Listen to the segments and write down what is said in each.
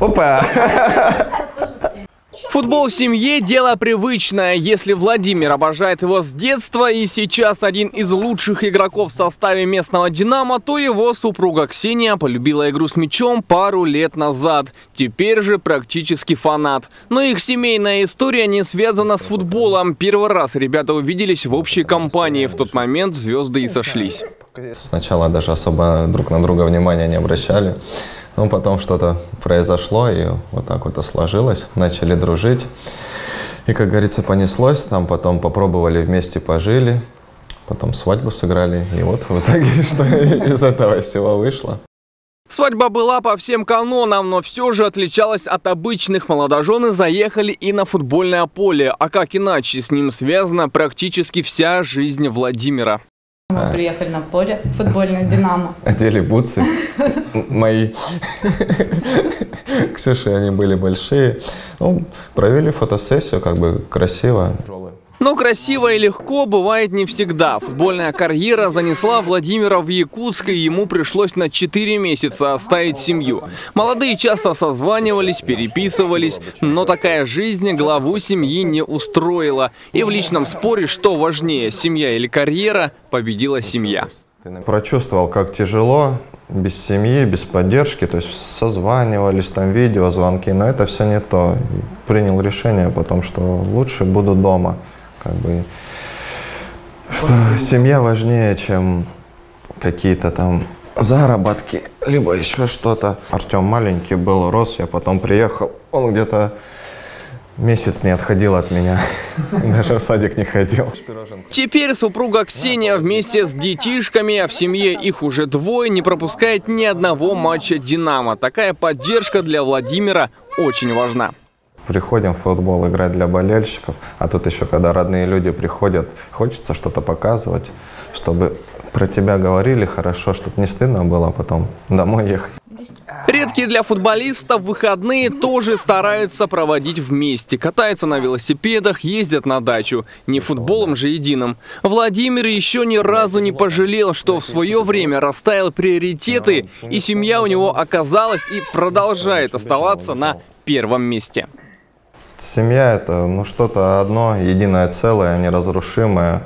Опа! Футбол в семье – дело привычное. Если Владимир обожает его с детства и сейчас один из лучших игроков в составе местного «Динамо», то его супруга Ксения полюбила игру с мячом пару лет назад. Теперь же практически фанат. Но их семейная история не связана с футболом. Первый раз ребята увиделись в общей компании. В тот момент звезды и сошлись. Сначала даже особо друг на друга внимания не обращали. Ну, потом что-то произошло, и вот так вот и сложилось. Начали дружить. И, как говорится, понеслось. Там потом попробовали вместе пожили. Потом свадьбу сыграли. И вот в итоге, что из этого всего вышло. Свадьба была по всем канонам, но все же отличалась от обычных. Молодожены заехали и на футбольное поле. А как иначе с ним связана практически вся жизнь Владимира. Приехали на поле футбольное «Динамо». Одели бутсы мои. Ксюши, они были большие. Ну, провели фотосессию, как бы красиво. Но красиво и легко бывает не всегда. Футбольная карьера занесла Владимира в Якутск, и ему пришлось на 4 месяца оставить семью. Молодые часто созванивались, переписывались, но такая жизнь главу семьи не устроила. И в личном споре, что важнее, семья или карьера, победила семья. Прочувствовал, как тяжело без семьи, без поддержки, то есть созванивались, там видеозвонки, но это все не то. Принял решение потом, что лучше буду дома как бы, что семья важнее, чем какие-то там заработки, либо еще что-то. Артем маленький был, рос, я потом приехал, он где-то месяц не отходил от меня, даже в садик не ходил. Теперь супруга Ксения вместе с детишками, а в семье их уже двое, не пропускает ни одного матча «Динамо». Такая поддержка для Владимира очень важна приходим в футбол играть для болельщиков, а тут еще, когда родные люди приходят, хочется что-то показывать, чтобы про тебя говорили хорошо, чтобы не стыдно было потом домой ехать. Редкие для футболистов выходные тоже стараются проводить вместе. Катаются на велосипедах, ездят на дачу. Не футболом же единым. Владимир еще ни разу не пожалел, что в свое время расставил приоритеты, и семья у него оказалась и продолжает оставаться на первом месте. Семья – это ну, что-то одно, единое целое, неразрушимое,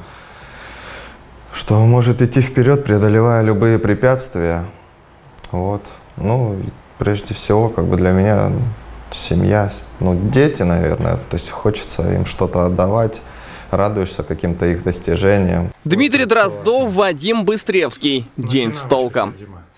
что может идти вперед, преодолевая любые препятствия. Вот. Ну, прежде всего, как бы для меня семья, ну, дети, наверное, то есть хочется им что-то отдавать, радуешься каким-то их достижениям. Дмитрий Дроздов, Вадим Быстревский. День с толком.